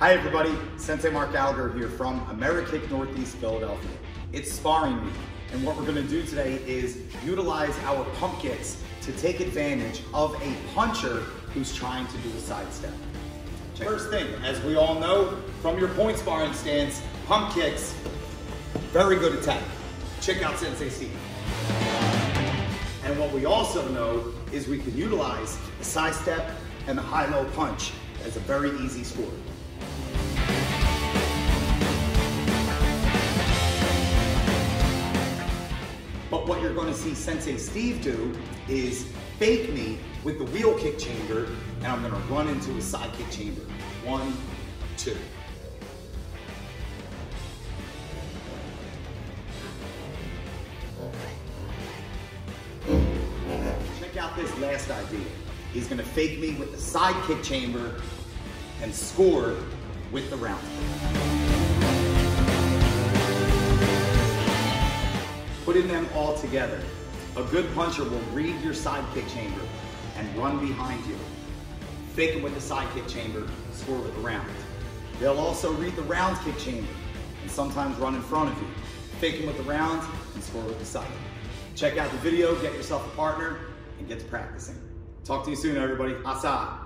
Hi everybody, Sensei Mark Gallagher here from Amerikick Northeast Philadelphia. It's sparring week, and what we're gonna do today is utilize our pump kicks to take advantage of a puncher who's trying to do a sidestep. First thing, as we all know from your point sparring stance, pump kicks, very good attack. Check out Sensei Steve. And what we also know is we can utilize the sidestep and the high-low punch as a very easy score. But what you're gonna see Sensei Steve do is fake me with the wheel kick chamber and I'm gonna run into a side kick chamber. One, two. Check out this last idea. He's gonna fake me with the side kick chamber and score with the round. Putting them all together, a good puncher will read your side kick chamber and run behind you. Fake them with the side kick chamber, score with the round. They'll also read the round kick chamber and sometimes run in front of you. Fake them with the round and score with the side. Check out the video, get yourself a partner, and get to practicing. Talk to you soon, everybody. Asa.